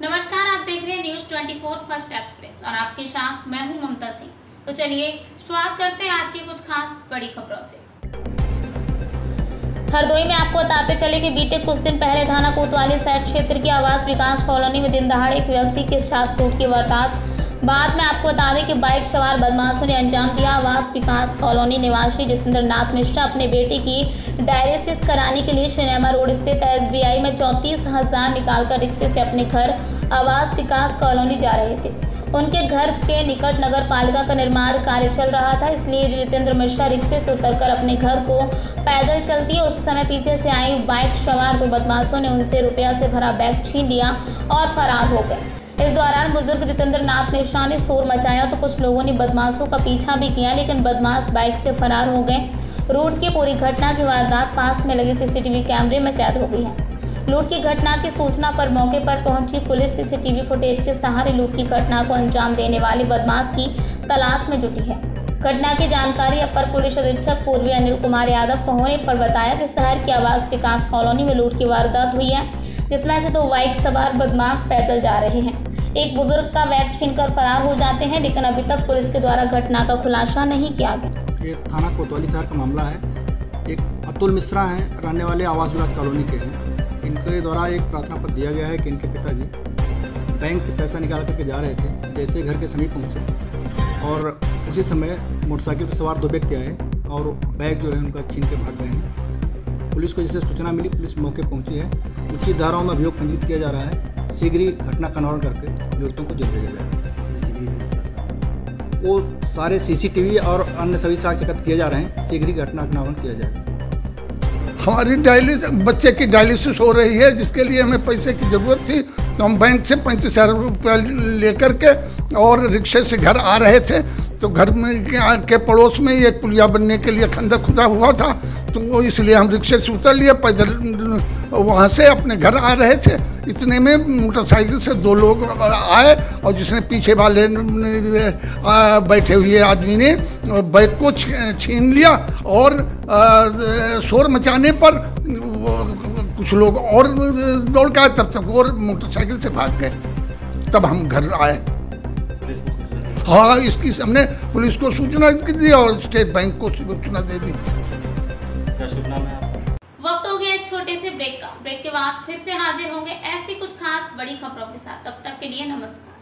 नमस्कार, आप देख रहे हैं न्यूज़ 24 फ़र्स्ट एक्सप्रेस और आपके साथ मैं हूँ ममता सिंह। तो चलिए शुरुआत करते हैं आज की कुछ खास बड़ी खबरों से। हरदोई में आपको बताते चले कि बीते कुछ दिन पहले थाना कोतवाली सैड क्षेत्र की आवास विकास कॉलोनी में दिन दहाड़े एक व्यक्ति के साथ टूट की वारदात बाद में आपको बता दें कि बाइक सवार बदमाशों ने अंजाम दिया। आवास विकास कॉलोनी निवासी जितेंद्र नाथ मिश्रा अपने बेटे की डायलिसिस कराने के लिए सिनेमा रोड स्थित एसबीआई में चौंतीस हज़ार निकालकर रिक्शे से अपने घर, आवास विकास कॉलोनी जा रहे थे। उनके घर के निकट नगर पालिका का निर्माण कार्य चल रहा था, इसलिए जितेंद्र मिश्रा रिक्शे से उतरकर अपने घर को पैदल चलती है उस समय पीछे से आई बाइक सवार दो बदमाशों ने उनसे रुपया से भरा बैग छीन लिया और फरार हो गए। इस दौरान बुज़ुर्ग जितेंद्र नाथ ने शोर मचाया तो कुछ लोगों ने बदमाशों का पीछा भी किया, लेकिन बदमाश बाइक से फरार हो गए। रोड की पूरी घटना की वारदात पास में लगे सीसीटीवी कैमरे में कैद हो गई है। लूट की घटना की सूचना पर मौके पर पहुँची पुलिस। सीसीटीवी फुटेज के सहारे लूट की घटना को अंजाम देने वाले बदमाश की तलाश में जुटी है। घटना की जानकारी अपर पुलिस अधीक्षक पूर्वी अनिल कुमार यादव को होने पर बताया कि शहर की आवास विकास कॉलोनी में लूट की वारदात हुई है। जिसमें से दो बाइक सवार बदमाश पैदल जा रहे हैं। एक बुज़ुर्ग का बैग छीनकर फरार हो जाते हैं, लेकिन अभी तक पुलिस के द्वारा घटना का खुलासा नहीं किया गया। ये थाना कोतवाली शहर का मामला है। एक अतुल मिश्रा हैं, रहने वाले आवास विलास कॉलोनी के हैं। इनके द्वारा एक प्रार्थना पत्र दिया गया है कि इनके पिताजी बैंक से पैसा निकाल करके जा रहे थे, जैसे घर के समीप पहुँचे। और उसी समय मोटरसाइकिल पर सवार दो व्यक्ति आए और बैग जो है उनका छीन के भाग गए। पुलिस को जैसे सूचना मिली, पुलिस मौके पहुँची है। उचित धाराओं में अभियोग पंजीत किया जा रहा है। शीघ्र ही घटना का अनावरण करके अभियुक्तों को जेल भेजा जाए वो सारे सीसीटीवी और अन्य सभी साक्ष्य एकत्र किए जा रहे हैं। शीघ्र ही घटना का अनावरण किया जाए हमारी डायलिस बच्चे की डायलिसिस हो रही है, जिसके लिए हमें पैसे की ज़रूरत थी। तो हम बैंक से पैंतीस हज़ार रुपया लेकर के और रिक्शे से घर आ रहे थे तो घर में के पड़ोस में एक पुलिया बनने के लिए खंडक खुदा हुआ था तो इसलिए हम रिक्शे से उतर लिए, पैदल, वहाँ से अपने घर आ रहे थे। इतने में मोटरसाइकिल से दो लोग आए और जिसने पीछे वाले बैठे हुए आदमी ने बैग को छीन लिया और शोर मचाने पर कुछ लोग और दौड़ के तब तक और मोटरसाइकिल से भाग गए। तब हम घर आए। हाँ इसकी हमने पुलिस को सूचना दी और स्टेट बैंक को सूचना दे दी। वक्त हो गया एक छोटे से ब्रेक का। ब्रेक के बाद फिर से हाजिर होंगे ऐसी कुछ खास बड़ी खबरों के साथ। तब तक के लिए नमस्कार।